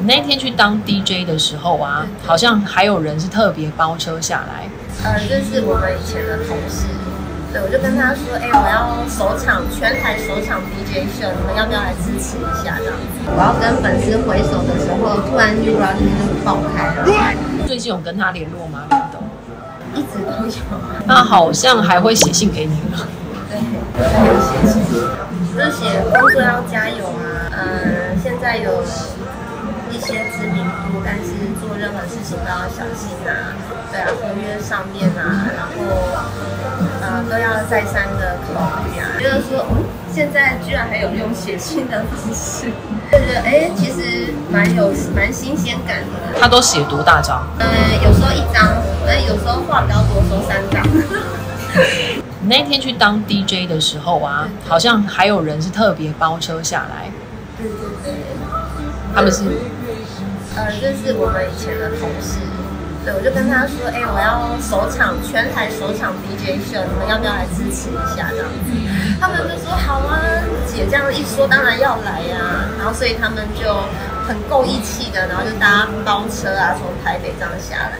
你那天去当 DJ 的时候啊，好像还有人是特别包车下来。呃，这是我们以前的同事，对，我就跟他说，哎、我要首场全台首场 DJ 秀，你们要不要来支持一下？这样子，我要跟粉丝挥手的时候，突然 New Bra 这边就爆开了，最近有跟他联络吗？一直都有，他好像还会写信给你了。对，还有写信，就是写工作要加油啊，嗯，现在有一些知名度，但是做任何事情都要小心啊，对啊，合约上面啊，然后呃都要再三的考虑啊，就是说，嗯，现在居然还有用写信的方式，就觉得哎，其实蛮有蛮新鲜感的。他都写多大张？呃，有时候一张，呃，有时候话比较多，说三张。你那天去当 DJ 的时候啊，好像还有人是特别包车下来。对对对。他们是呃，这是我们以前的同事，对，我就跟他说，哎、我要首场全台首场 DJ 秀，你们要不要来支持一下？这样子，他们就说好啊，姐这样一说，当然要来呀、然后所以他们就很够义气的，然后就搭包车啊，从台北这样下来。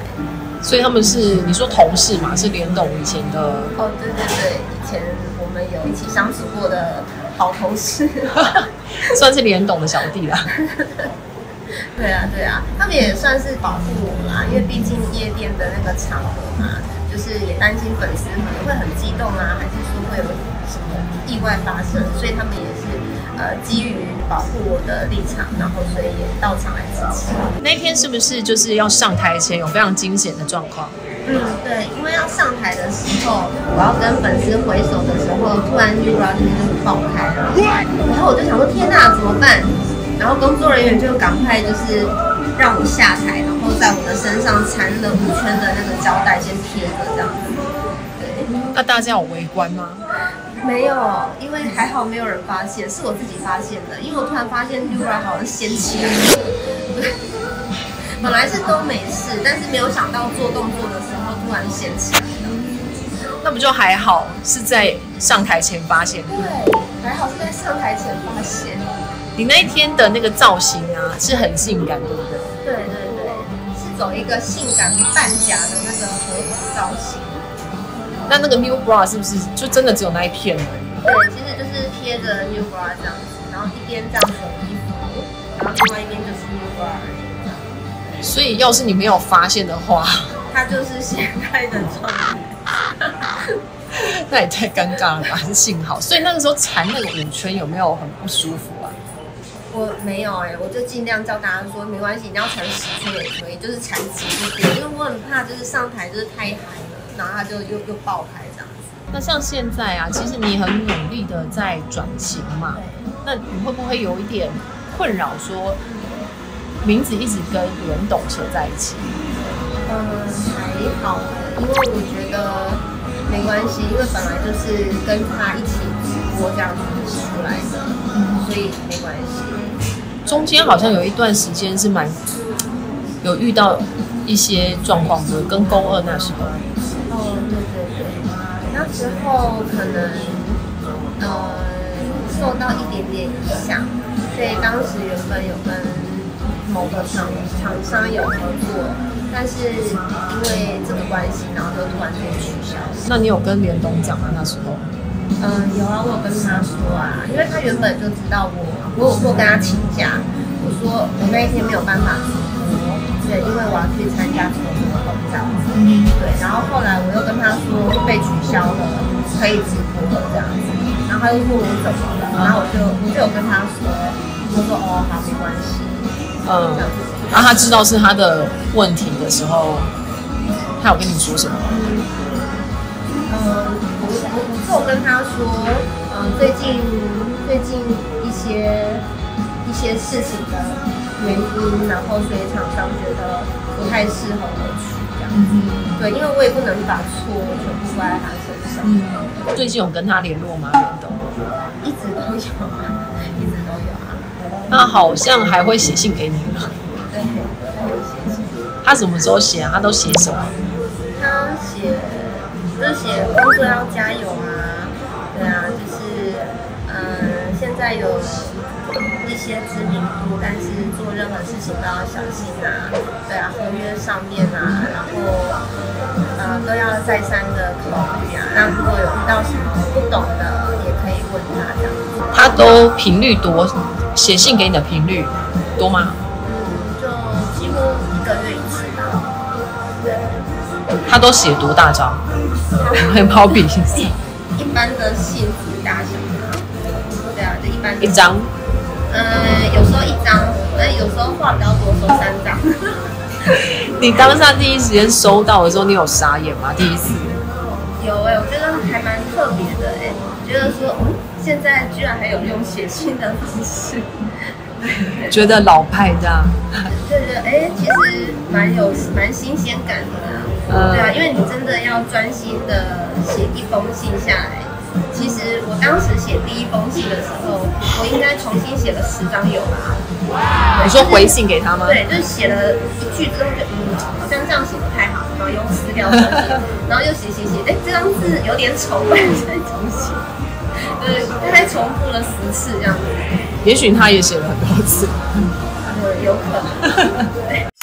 所以他们是你说同事嘛，是联董以前的，哦，对对对，以前我们有一起相处过的好同事。算是联董的小弟啦。对啊，对啊，他们也算是保护我啦，因为毕竟夜店的那个场合嘛，就是也担心粉丝可能会很激动啊，还是说会有什么意外发生，所以他们也是呃基于保护我的立场，然后所以也到场来支持。那天是不是就是要上台前有非常惊险的状况？嗯，对，因为要上台的时候，我要跟粉丝挥手的时候，突然 New Bra 这边就爆开了，然后我就想说天哪，怎么办？然后工作人员就赶快就是让我下台，然后在我的身上缠了五圈的那个胶带先贴着这样子。对，那大家有围观吗？没有，因为还好没有人发现，是我自己发现的，因为我突然发现 Bra 好像掀起了。对。本来是都没事，但是没有想到做动作的时候突然掀起来了。那不就还好，是在上台前发现。对，还好是在上台前发现。你那一天的那个造型啊，是很性感，对不对？对对对，是走一个性感半假的那个和服造型。那那个 New Bra 是不是就真的只有那一片而已？对，其实就是贴着 New Bra 这样子，然后一边这样子衣服，然后另外一边就是 New Bra 而已。所以要是你没有发现的话，它就是现在的状态。那也太尴尬了吧？还是幸好。所以那个时候缠那个五圈有没有很不舒服啊？我没有哎、我就尽量叫大家说没关系，你要缠十圈也可以，就是缠紧一点，因为我很怕就是上台就是太嗨了，然后他就又又爆开这样子。那像现在啊，其实你很努力的在转型嘛，那你会不会有一点困扰说名字一直跟袁董扯在一起？嗯，还好，因为我觉得没关系，因为本来就是跟他一起直播这样子出来的，所以没关系。中间好像有一段时间是蛮有遇到一些状况的，跟勾二那时候。哦，对对对，那时候可能呃受到一点点影响，所以当时原本有跟某个厂厂商有合作，但是因为这个关系，然后就突然间取消。那你有跟联董讲吗？那时候？嗯，有啊，我有跟他说啊，因为他原本就知道我，我有说跟他请假，我说我那一天没有办法直播，对，因为我要去参加什么活动这样子，对，然后后来我又跟他说被取消了，可以直播了这样子，然后他就问我怎么了，然后我就我就有跟他说，我说哦好没关系，嗯，然后他知道是他的问题的时候，他有跟你说什么吗？嗯，跟他说，嗯，最近最近一些一些事情的原因，然后所以厂商觉得不太适合我去这样子。对，因为我也不能把错全部怪在他身上。嗯，最近有跟他联络吗？联董？一直都有啊，一直都有啊。他好像还会写信给你了。对，他有写信，他什么时候写啊？他都写什么？他写就是写工作要加油啊，对啊，就是嗯，现在有一些知名度，但是做任何事情都要小心啊。对啊，合约上面啊，然后呃都要再三的考虑啊。那如果有遇到什么不懂的，也可以问他这样子。他都频率多，写信给你的频率多吗？嗯，就几乎一个月一次吧。对，他都写多大招？会抛笔一一般的信纸大小吗。对啊，就一般的一张。嗯，有时候一张，但，有时候话比较多，收三张。你当下第一时间收到的时候，你有傻眼吗？第一次？有哎、我觉得还蛮特别的哎、觉得说，嗯，现在居然还有用写信的方式，觉得老派这样？就觉得哎、其实蛮有蛮新鲜感的对啊，因为你真的要专心的写一封信下来。其实我当时写第一封信的时候，我应该重新写了十张有吧？你说回信给他吗？对，就是写了一句之后就嗯，好像这样写不太好，然后又撕掉重写，然后又写写写，哎，这张字有点丑，不 然再重写。对，大概重复了十次这样子，也许他也写了很多次。嗯，有可能。对，